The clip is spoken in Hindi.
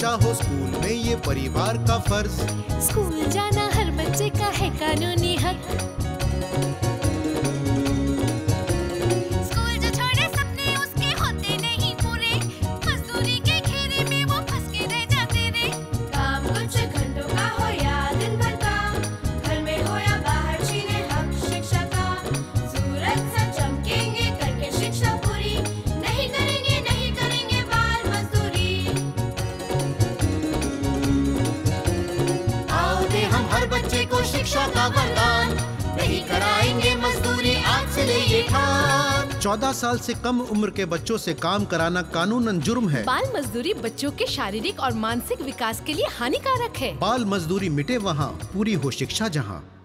बच्चा हो स्कूल में ये परिवार का फ़र्ज़। स्कूल जाना हर बच्चे बच्चे को शिक्षा का वरदान। नहीं कराएँगे मजदूरी आज से ले ये खान। चौदह साल से कम उम्र के बच्चों से काम कराना कानूनन जुर्म है। बाल मजदूरी बच्चों के शारीरिक और मानसिक विकास के लिए हानिकारक है। बाल मजदूरी मिटे वहाँ पूरी हो शिक्षा जहाँ।